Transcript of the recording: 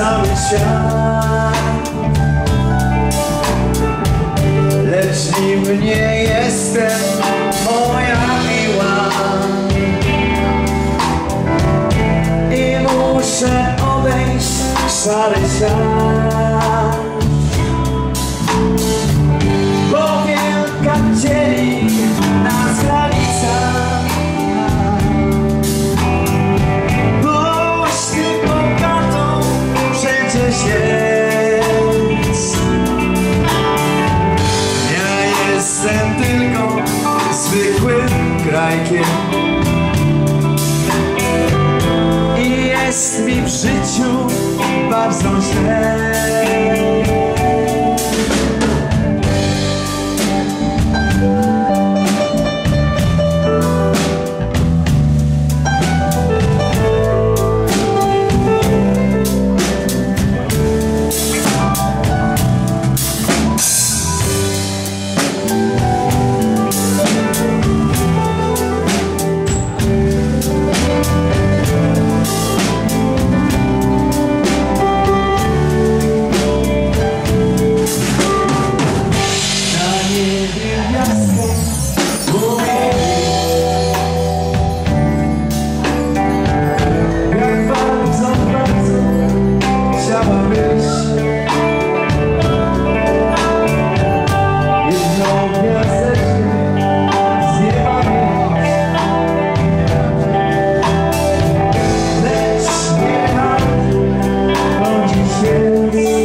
cały świat. Lecz nim nie jestem moja miła. I muszę odejść w szary świat. jestem tylko zwykłym krajkiem. I jest mi w życiu bardzo źle. Thank the